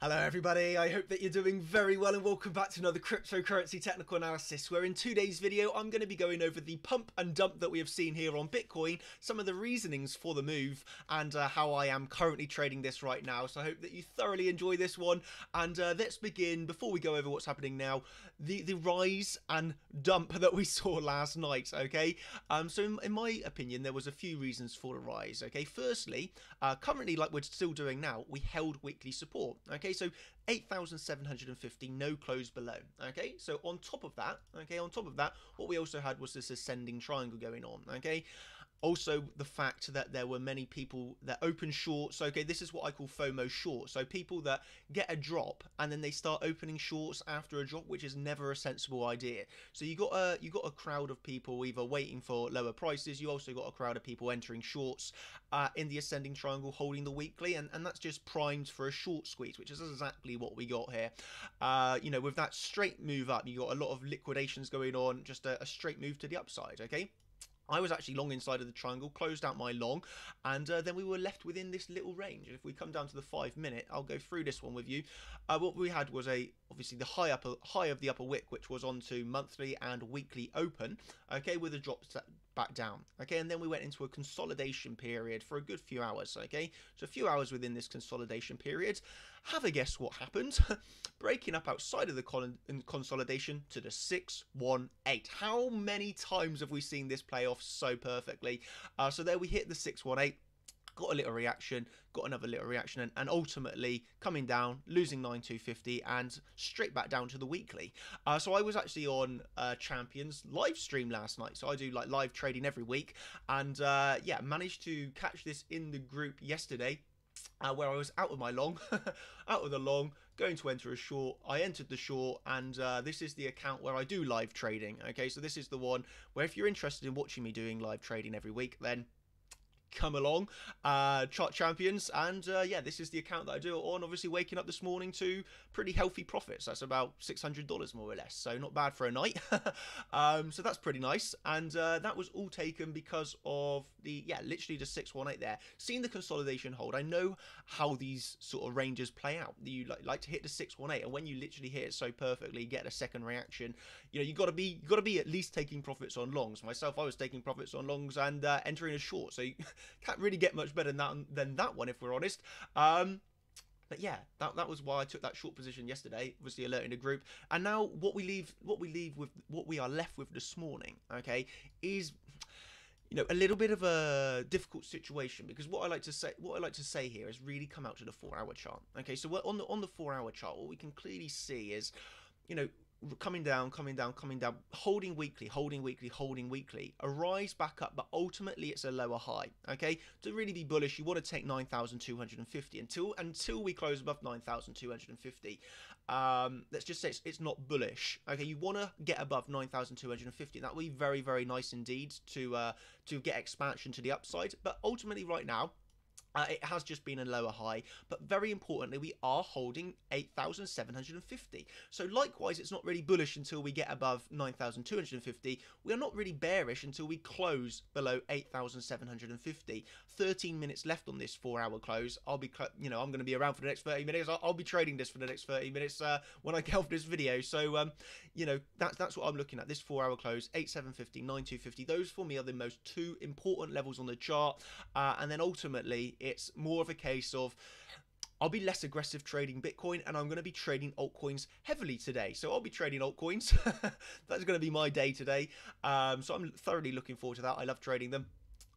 Hello, everybody. I hope that you're doing very well and welcome back to another cryptocurrency technical analysis. Where in today's video, I'm going to be going over the pump and dump that we have seen here on Bitcoin, some of the reasonings for the move, and uh, how I am currently trading this right now. So I hope that you thoroughly enjoy this one. And uh, let's begin before we go over what's happening now. The the rise and dump that we saw last night. Okay. Um. So in, in my opinion, there was a few reasons for the rise. Okay. Firstly, uh, currently, like we're still doing now, we held weekly support. Okay. Okay, so 8,750, no close below. Okay, so on top of that, okay, on top of that, what we also had was this ascending triangle going on. Okay, also the fact that there were many people that open shorts. Okay, this is what I call FOMO shorts So people that get a drop and then they start opening shorts after a drop, which is never a sensible idea. So you got a you got a crowd of people either waiting for lower prices. You also got a crowd of people entering shorts uh, in the ascending triangle, holding the weekly, and and that's just primed for a short squeeze, which is exactly what we got here. Uh, you know, with that straight move up, you got a lot of liquidations going on, just a, a straight move to the upside. Okay. I was actually long inside of the triangle, closed out my long, and uh, then we were left within this little range. And if we come down to the five minute, I'll go through this one with you. Uh, what we had was a obviously the high upper high of the upper wick, which was onto monthly and weekly open. Okay, with a drop back down. Okay, and then we went into a consolidation period for a good few hours. Okay, so a few hours within this consolidation period. Have a guess what happened? Breaking up outside of the con consolidation to the 618. How many times have we seen this play off so perfectly? Uh, so there we hit the 618 got a little reaction, got another little reaction, and, and ultimately coming down, losing 9250 and straight back down to the weekly. Uh, so I was actually on uh, Champions live stream last night. So I do like live trading every week, and uh, yeah, managed to catch this in the group yesterday. Uh, where I was out of my long, out of the long, going to enter a short. I entered the short, and uh, this is the account where I do live trading. Okay, so this is the one where if you're interested in watching me doing live trading every week, then come along uh chart champions. And uh, yeah this is the account that i do it on. Obviously waking up this morning to pretty healthy profits. That's about 600 dollars more or less. So not bad for a night. Um so that's pretty nice. And uh, that was all taken because of the yeah literally the 618 there. Seeing the consolidation hold i know how these sort of ranges play out. You like, like to hit the 618 and when you literally hit it so perfectly get a second reaction. You know you got to be you got to be at least taking profits on longs. Myself i was taking profits on longs and uh, entering a short. So you, can't really get much better than that, than that one, if we're honest. Um, but yeah, that that was why I took that short position yesterday. Obviously, alerting the group, and now what we leave, what we leave with, what we are left with this morning, okay, is you know a little bit of a difficult situation because what I like to say what I like to say here is really come out to the four hour chart okay so on the on the four hour chart what we can clearly see is you know coming down, coming down, coming down, holding weekly, holding weekly, holding weekly, a rise back up, but ultimately it's a lower high. Okay, to really be bullish, you want to take 9,250 until until we close above 9,250. Um, let's just say it's, it's not bullish. Okay, you want to get above 9,250. That will be very, very nice indeed to uh, to get expansion to the upside. But ultimately, right now, uh, it has just been a lower high, but very importantly, we are holding 8,750. So likewise, it's not really bullish until we get above 9,250. We are not really bearish until we close below 8,750. 13 minutes left on this four-hour close. I'll be, you know, I'm going to be around for the next 30 minutes. I'll, I'll be trading this for the next 30 minutes uh, when I get off this video. So, um, you know, that's that's what I'm looking at. This four-hour close, 8,750, 9,250. Those for me are the most two important levels on the chart, uh, and then ultimately it's more of a case of I'll be less aggressive trading Bitcoin and I'm going to be trading altcoins heavily today. So I'll be trading altcoins. That's going to be my day today. Um, so I'm thoroughly looking forward to that. I love trading them.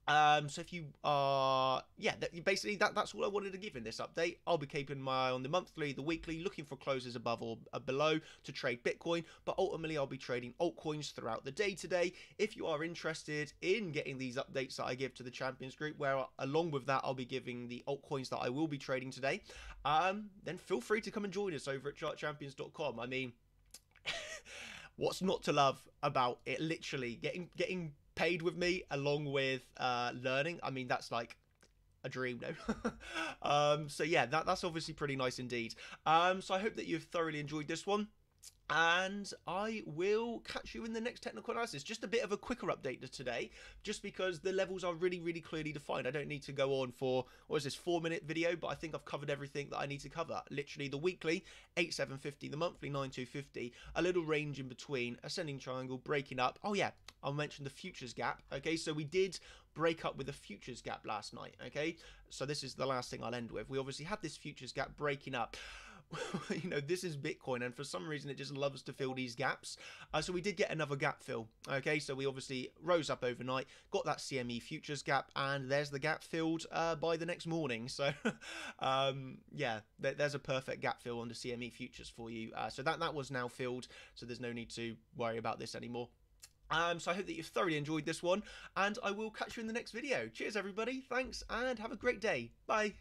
Um, so if you are, yeah, that, basically that, that's all I wanted to give in this update. I'll be keeping my eye on the monthly, the weekly, looking for closes above or uh, below to trade Bitcoin. But ultimately, I'll be trading altcoins throughout the day today. If you are interested in getting these updates that I give to the Champions Group, where along with that, I'll be giving the altcoins that I will be trading today, um, then feel free to come and join us over at chartchampions.com. I mean, what's not to love about it? Literally getting getting paid with me along with uh, learning. I mean, that's like a dream no. Um so yeah that that's obviously pretty nice indeed. Um so i hope that you've thoroughly enjoyed this one and I will catch you in the next technical analysis. Just a bit of a quicker update to today, just because the levels are really, really clearly defined. I don't need to go on for, what is this, four minute video, but I think I've covered everything that I need to cover. Literally the weekly, 8750, the monthly, 9250, a little range in between, ascending triangle, breaking up. Oh yeah, I'll mention the futures gap. Okay, so we did break up with a futures gap last night. Okay, so this is the last thing I'll end with. We obviously had this futures gap breaking up. you know, this is Bitcoin, and for some reason it just loves to fill these gaps. Uh, so we did get another gap fill. Okay, so we obviously rose up overnight, got that CME futures gap, and there's the gap filled uh, by the next morning. So, um, yeah, th- there's a perfect gap fill on the CME futures for you. Uh, so that that was now filled. So there's no need to worry about this anymore. Um, so I hope that you've thoroughly enjoyed this one, and I will catch you in the next video. Cheers, everybody. Thanks, and have a great day. Bye.